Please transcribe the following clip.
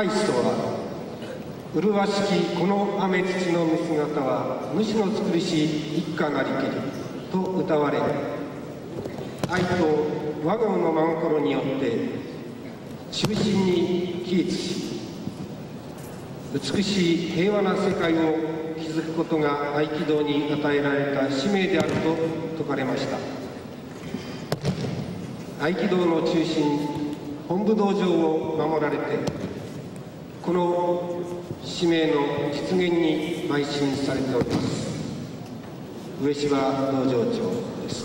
カイストは麗しきこの雨土の姿は主の尽くし一家なりけりと歌われ愛と和合の真心によって中心に起立し美しい平和な世界を築くことが合気道に与えられた使命であると説かれました。合気道の中心本部道場を守られてこの使命の実現に邁進されております。上芝農場長です。